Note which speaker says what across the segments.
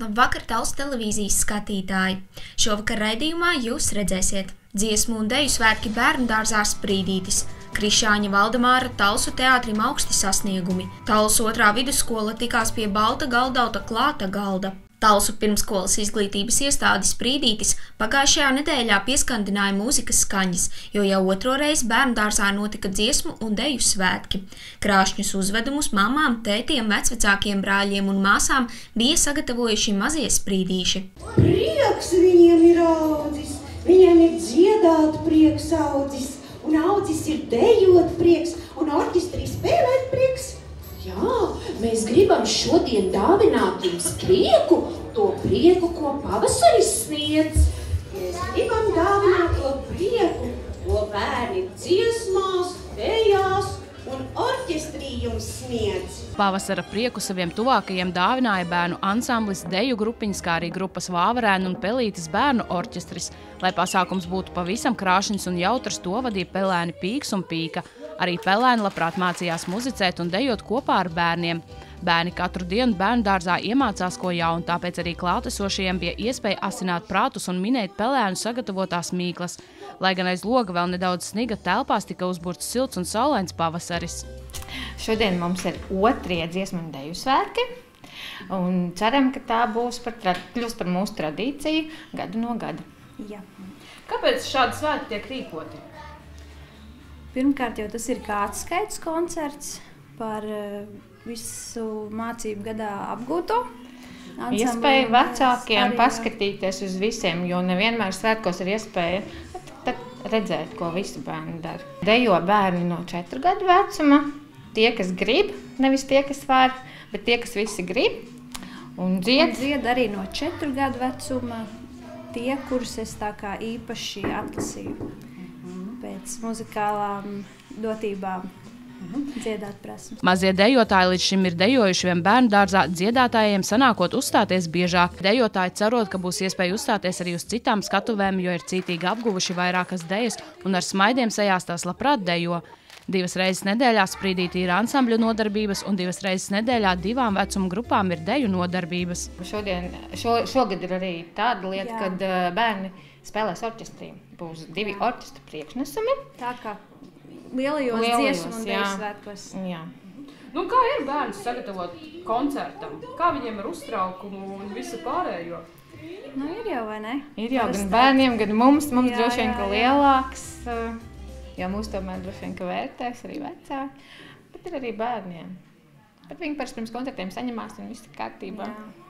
Speaker 1: Labvakar, Tautas televīzijas skatītāji! Šovakar raidījumā jūs redzēsiet dziesmu un deju svētki bērnu dārzā Sprīdītis, Krišāņa Valdemāra Talsu teātrim augsti sasniegumi, Talsu otrā vidusskola tikās pie Balta galdauta klāta galda, Talsu pirmskolas izglītības iestāde Sprīdītis pagājušajā nedēļā pieskandināja mūzikas skaņas, jo jau otro reizi bērnu dārzā notika dziesmu un deju svētki. Krāšņus uzvedumus mamām, tētiem, vecvecākiem brāļiem un māsām bija sagatavojuši mazie sprīdīši.
Speaker 2: Prieks viņiem ir audzis, viņiem ir dziedāt prieks audzis, un audzis ir dejot prieks, un orķestrī spēlēt prieks.
Speaker 3: Jā, mēs gribam šodien dāvināt jums prieku, to prieku, ko pavasaris sniedz.
Speaker 2: Mēs gribam dāvināt to prieku, ko bērni dziesmās, dejās un orķestrī jums sniedz.
Speaker 4: Pavasara prieku saviem tuvākajiem dāvināja bērnu ansamblis, deju grupiņas, kā arī grupas Vāverēna un Pelītes bērnu orķestris. Lai pasākums būtu pavisam krāšņs un jautrs, to vadīja pelēni Pīks un Pīka. Arī pelēni labprāt mācījās muzicēt un dejot kopā ar bērniem. Bērni katru dienu bērnu dārzā iemācās ko jaunu, tāpēc arī klātesošajiem bija iespēja asināt prātus un minēt pelēnu sagatavotās mīklas. Lai gan aiz loga vēl nedaudz sniga telpās tika uzburts silts un saulains pavasaris.
Speaker 5: Šodien mums ir otrie dziesmu un deju svētki. Un ceram, ka tā būs par, kļūs par mūsu tradīciju gadu no gada.
Speaker 6: Jā.
Speaker 4: Kāpēc šādi svētki tiek rīkoti?
Speaker 6: Pirmkārt, jau tas ir kā atskaites koncerts par eh, visu mācību gadā apgūto.
Speaker 5: Iespēja
Speaker 6: Ansamblim
Speaker 5: vecākiem
Speaker 6: arī,
Speaker 5: paskatīties uz visiem, jo nevienmēr svētkos ir iespēja redzēt, ko visi bērni dara. Dejo bērni no 4 gadu vecuma. Tie, kas grib, nevis tie, kas var, bet tie, kas visi grib. Un
Speaker 6: Un
Speaker 5: dzied,
Speaker 6: dzied arī no 4 gadu vecuma. Tie, kurus es tā kā īpaši atlasīju pēc muzikālām dotībām, dziedāt prasmes.
Speaker 4: Mazie dejotāji līdz šim ir dejojuši vien bērnu dārzā. Dziedātājiem sanākot uzstāties biežāk. Dejotāji cerot, ka būs iespēja uzstāties arī uz citām skatuvēm, jo ir cītīgi apguvuši vairākas dejas un ar smaidiem sejās tās labprāt dejo. Divas reizes nedēļā sprīdīti ir ansambļu nodarbības, un divas reizes nedēļā divām vecuma grupām ir deju nodarbības.
Speaker 5: Šodien, šo, šogad ir arī tāda lieta,
Speaker 6: Jā.
Speaker 5: kad uh, bērni spēlēs orķestrī. Būs divi orķestra priekšnesumi.
Speaker 6: Tā kā lielajos,
Speaker 5: Lielajos,
Speaker 6: dziesmu un deju svētkos.
Speaker 5: Jā.
Speaker 4: Nu, kā ir bērns sagatavot koncertam? Kā viņiem ir uztraukumu un visu pārējo?
Speaker 6: Nu, ir jau, vai ne?
Speaker 5: Ir jau
Speaker 6: Parasti
Speaker 5: gan bērniem, gan mums. Mums
Speaker 6: Jā,
Speaker 5: droši vien ka lielāks, uh, jo mūs tomēr droši vien ka vērtēs arī vecāki. Bet ir arī bērniem. Bet viņi parasti pirms koncertiem saņemās un viss ir kārtībā.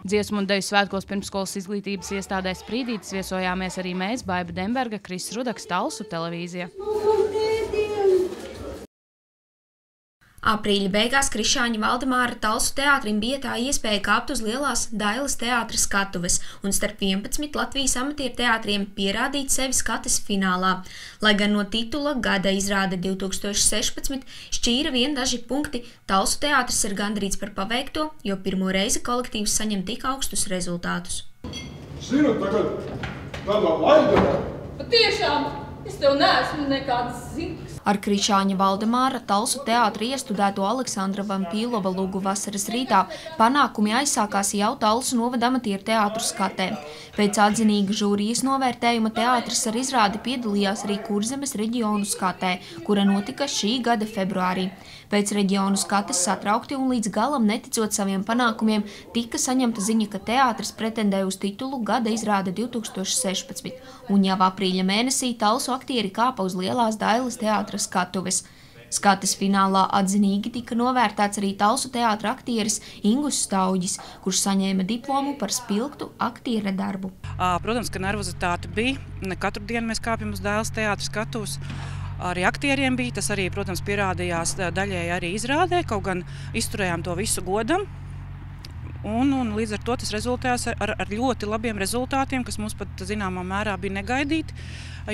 Speaker 4: Dziesmu un deju svētkos pirmskolas izglītības iestādē Sprīdītis viesojāmies arī mēs, Baiba Demberga, Kris Rudaks, Talsu televīzija.
Speaker 1: Aprīļa beigās Krišāņa Valdemāra Talsu teātrim bija tā iespēja kāpt uz lielās Dailas teātra skatuves un starp 11 Latvijas amatieru teātriem pierādīt sevi skates finālā. Lai gan no titula gada izrāde 2016 šķīra vien daži punkti, Talsu teātris ir gandrīz par paveikto, jo pirmo reizi kolektīvs saņem tik augstus rezultātus.
Speaker 7: Zinu, tagad tādā laidā
Speaker 8: Patiešām, es tev neesmu nekāds zināms.
Speaker 1: Ar Krišāņa Valdemāra Talsu teātri iestudēto Aleksandra Vampīlova lūgu vasaras rītā panākumi aizsākās jau Talsu novada amatieru teātru skatē. Pēc atzinīga žūrijas novērtējuma teātris ar izrādi piedalījās arī Kurzemes reģionu skatē, kura notika šī gada februārī. Pēc reģionu skates satraukti un līdz galam neticot saviem panākumiem, tika saņemta ziņa, ka teātris pretendē uz titulu gada izrāde 2016, un jau aprīļa mēnesī Talsu aktieri kāpa uz lielās Dailas teātra skatuves. Skates finālā atzinīgi tika novērtēts arī Talsu teātra aktieris Ingus Stauģis, kurš saņēma diplomu par spilgtu aktiera darbu.
Speaker 9: Protams, ka nervozitāte bija. Ne katru dienu mēs kāpjam uz dēls teātras skatuves. Arī aktieriem bija. Tas arī, protams, pierādījās daļēji arī izrādē, kaut gan izturējām to visu godam. Un, un līdz ar to tas rezultējās ar, ar- ļoti labiem rezultātiem, kas mums pat zināmā mērā bija negaidīti.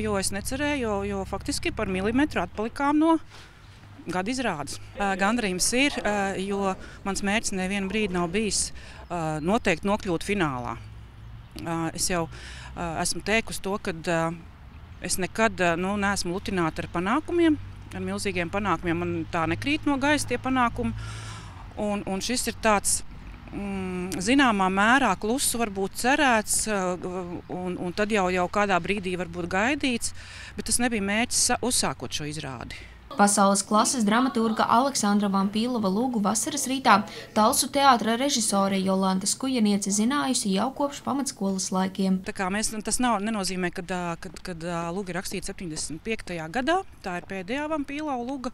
Speaker 9: Jo es necerēju, jo, jo faktiski par milimetru atpalikām no gada izrādes. Ā, Gandarījums ir, jo mans mērķis nevienu brīdi nav bijis noteikti nokļūt finālā. Es jau esmu teikusi to, ka es nekad nu, neesmu lutināta ar panākumiem, ar milzīgiem panākumiem. Man tā nekrīt no gaisa tie panākumi. Un, un šis ir tāds zināmā mērā klusu varbūt cerēts, un, un tad jau, jau kādā brīdī varbūt gaidīts, bet tas nebija mērķis uzsākot šo izrādi.
Speaker 1: Pasaules klases dramaturga Aleksandra Vampīlova lūgu vasaras rītā Talsu teātra režisore Jolanta Skujaniece zinājusi jau kopš pamatskolas laikiem.
Speaker 9: Tā kā mēs, tas nav, nenozīmē, ka kad, kad lūga ir rakstīta 75. gadā, tā ir pēdējā Vampīlova lūga,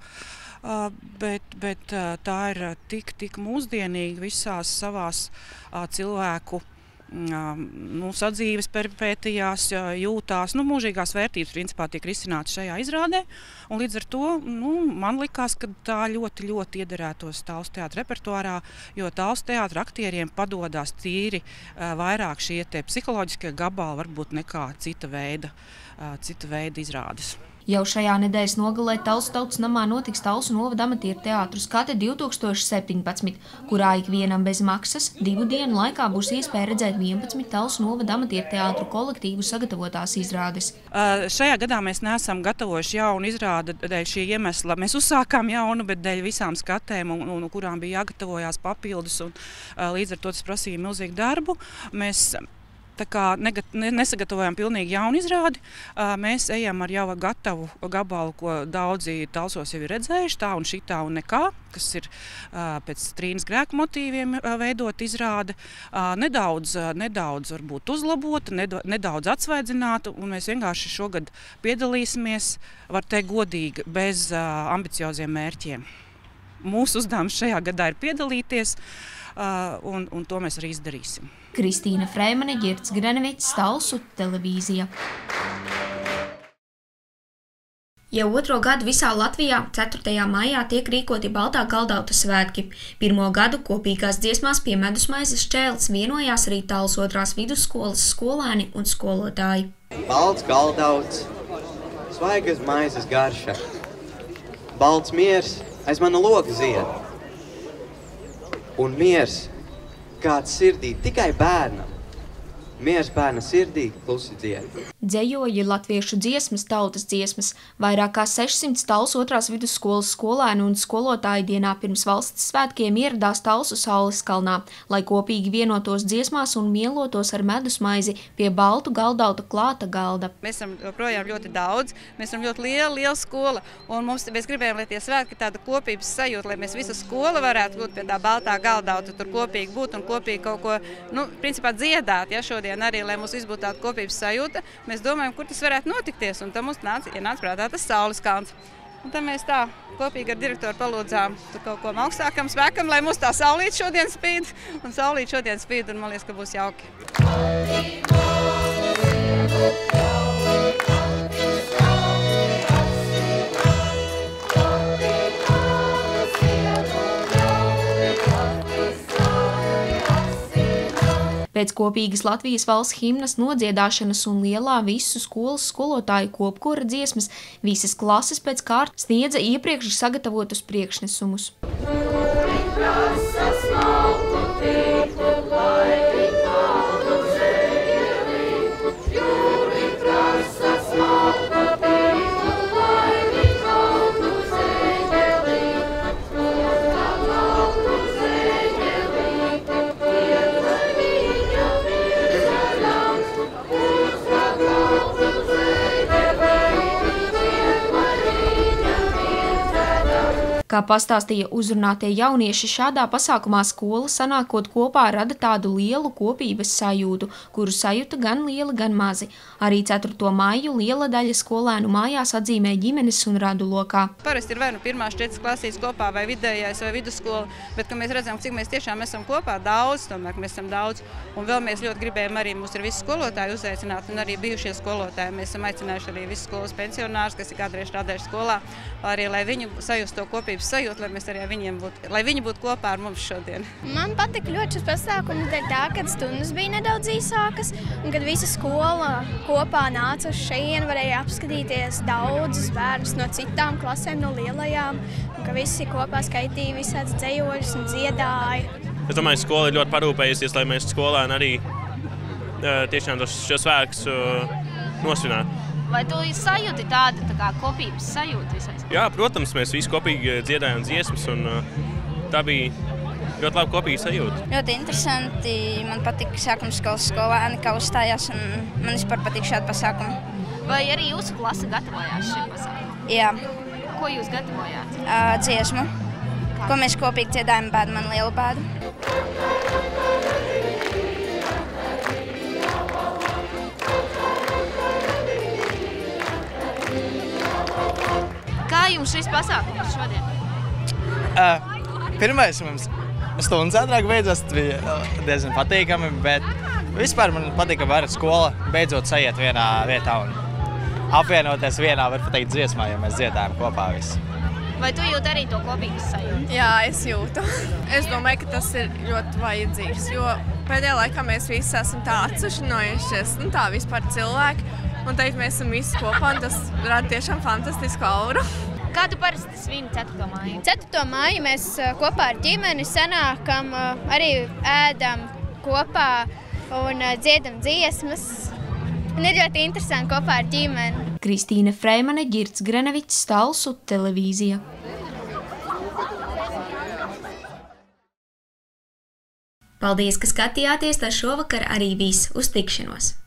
Speaker 9: bet, bet tā ir tik, tik mūsdienīga visās savās cilvēku nu, sadzīves peripētījās, jūtās, nu, mūžīgās vērtības principā tiek risinātas šajā izrādē. Līdz ar to nu, man likās, ka tā ļoti, ļoti iederētos tāls teātra repertuārā, jo tāls teātra aktieriem padodas tīri vairāk šie psiholoģiskie gabali varbūt nekā cita veida, cita veida izrādes.
Speaker 1: Jau šajā nedēļas nogalē Talsu tautas namā notiks Talsu novada amatieru teātru skate 2017, kurā ikvienam bez maksas divu dienu laikā būs iespēja redzēt 11 Talsu novada amatieru teātru kolektīvu sagatavotās izrādes.
Speaker 9: Uh, šajā gadā mēs neesam gatavojuši jaunu izrādi dēļ šī iemesla. Mēs uzsākām jaunu, bet dēļ visām skatēm, un, un, kurām bija jāgatavojās papildus, un uh, līdz ar to tas prasīja milzīgu darbu. Mēs negat, ne, nesagatavojam pilnīgi jaunu izrādi, mēs ejam ar jau gatavu gabalu, ko daudzi talsos jau ir redzējuši, tā un šitā un nekā, kas ir pēc trīnas grēku motīviem veidot izrādi. Nedaudz, nedaudz varbūt uzlabota, nedaudz atsvaidzināta, un mēs vienkārši šogad piedalīsimies, var teikt godīgi, bez ambicioziem mērķiem. Mūsu uzdevums šajā gadā ir piedalīties, un, un to mēs arī izdarīsim.
Speaker 1: Kristīna Freimane, Girts Grenevics, Stalsu televīzija. Jau otro gadu visā Latvijā 4. maijā tiek rīkoti Baltā galdauta svētki. Pirmo gadu kopīgās dziesmās pie medus maizes čēles vienojās arī tāls otrās vidusskolas skolēni un skolotāji.
Speaker 10: Balts galdauts, svaigas maizes garša, balts miers aiz mana loka zied. Un miers kāds sirdī tikai bērnam. Miers bērna sirdī, klusi dziedi.
Speaker 1: Dzējoļi latviešu dziesmas, tautas dziesmas, vairāk kā 600 Talsu otrās vidusskolas skolēnu un skolotāju dienā pirms valsts svētkiem ieradās Talsu saules kalnā, lai kopīgi vienotos dziesmās un mielotos ar medus maizi pie baltu galdauta klāta galda.
Speaker 11: Mēs esam joprojām ļoti daudz, mēs esam ļoti liela, liela skola, un mums, mēs gribējām, lai tie svētki tāda kopības sajūta, lai mēs visa skola varētu būt pie tā baltā galdauta, tur kopīgi būt un kopīgi kaut ko, nu, principā dziedāt, ja šodien šodien arī, lai mums būtu tāda kopības sajūta, mēs domājam, kur tas varētu notikties. Un tam mums nāca, ienāca prātā tas saules kalns. Un tad mēs tā kopīgi ar direktoru palūdzām kaut ko augstākam spēkam, lai mums tā saulīt šodien spīd. Un saulīt šodien spīd, un man liekas, ka būs jauki.
Speaker 1: Pēc kopīgas Latvijas valsts himnas nodziedāšanas un lielā visu skolas skolotāju kopkora dziesmas visas klases pēc kārtas sniedza iepriekš sagatavotus priekšnesumus. Prasas, Kā pastāstīja uzrunātie jaunieši, šādā pasākumā skola sanākot kopā rada tādu lielu kopības sajūtu, kuru sajūta gan liela, gan mazi. Arī 4. māju liela daļa skolēnu mājās atzīmē ģimenes un radu lokā.
Speaker 11: Parasti ir vai nu pirmās četras klasīs kopā, vai vidējais, vai vidusskola, bet, kad mēs redzam, cik mēs tiešām esam kopā, daudz, tomēr mēs esam daudz, un vēl mēs ļoti gribējam arī, mums ir visi skolotāji uzaicināt, un arī bijušie skolotāji. Mēs esam aicinājuši arī visus skolas pensionārus, kas ir kādreiz strādājuši skolā, arī, lai viņi sajust to kopības labs sajūta, lai mēs arī viņiem būtu, lai viņi būtu kopā ar mums šodien.
Speaker 12: Man patika ļoti šis pasākums, dēļ tā, ka stundas bija nedaudz īsākas, un kad visa skola kopā nāca uz šejienu, varēja apskatīties daudzus bērnus no citām klasēm, no lielajām, un ka visi kopā skaitīja visādas dzējoļus un dziedāja.
Speaker 13: Es domāju, skola ir ļoti parūpējusies, lai mēs skolēni arī tiešām tos svētkus nosvinātu.
Speaker 1: Vai tu sajūti tādu tā kā kopības sajūtu visai?
Speaker 13: Jā, protams, mēs visi kopīgi dziedājām dziesmas, un tā bija ļoti labi kopīgi sajūta.
Speaker 14: Ļoti interesanti. Man patīk sākuma skolas skolēni, kā uzstājās. Man vispār patīk šādi pasākumi.
Speaker 1: Vai arī jūsu klase gatavojās šim pasākumam?
Speaker 14: Jā.
Speaker 1: Ko jūs gatavojāt?
Speaker 14: Uh, dziesmu, ko mēs kopīgi dziedājam, bēdu man lielu bēdu.
Speaker 1: Kā jums šis pasākums šodien?
Speaker 15: Uh, pirmais mums stundas ātrāk beidzās, tas bija diezgan patīkami, bet vispār man patīk, ka var skola beidzot sajiet vienā vietā un apvienoties vienā, var pateikt, dziesmā, jo mēs dziedājam kopā visi.
Speaker 1: Vai tu jūti arī to kopīgu sajūtu?
Speaker 16: Jā, es jūtu. Es domāju, ka tas ir ļoti vajadzīgs, jo pēdējā laikā mēs visi esam tā atsevišķinojušies, nu tā vispār cilvēki, un teikt, mēs esam visi kopā, un tas rada tiešām fantastisku auru.
Speaker 1: Kā tu parasti svini 4. māju?
Speaker 12: 4. māju mēs kopā ar ģimeni sanākam, arī ēdam kopā un dziedam dziesmas. Un ir ļoti interesanti kopā ar ģimeni.
Speaker 1: Kristīna Freimane, Girts Grenevits, Stalsu televīzija. Paldies, ka skatījāties, tā šovakar arī viss uz tikšanos!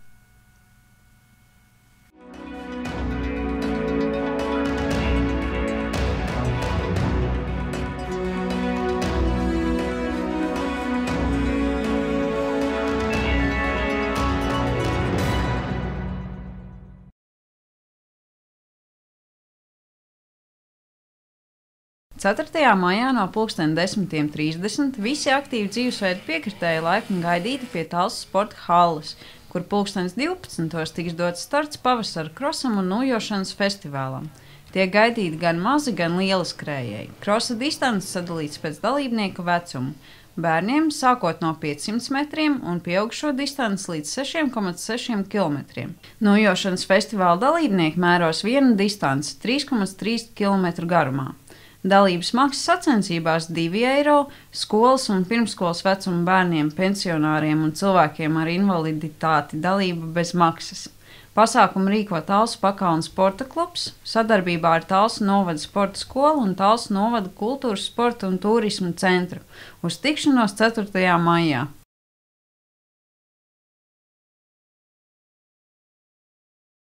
Speaker 17: Ceturtajā maijā no 10.30 visi aktīvi dzīvesveidu piekritēji laipni gaidīti pie Talsas sporta halles, kur 12.12. tiks dots starts pavasara krosam un nojošanas festivālam. Tiek gaidīti gan mazi, gan lieli skrējēji. Krosa distance sadalīts pēc dalībnieku vecuma. Bērniem sākot no 500 metriem un pieaugušo distanci līdz 6,6 km. Nojošanas festivāla dalībnieki mēros vienu distanci 3,3 km garumā. Dalības maksas sacensībās 2 eiro skolas un pirmskolas vecuma bērniem, pensionāriem un cilvēkiem ar invaliditāti dalība bez maksas. Pasākumu rīko Tālsu Pakauna sporta klubs sadarbībā ar Tālsu novada sporta skolu un Tālsu novada kultūras, sporta un turismu centru uz tikšanos 4. maijā.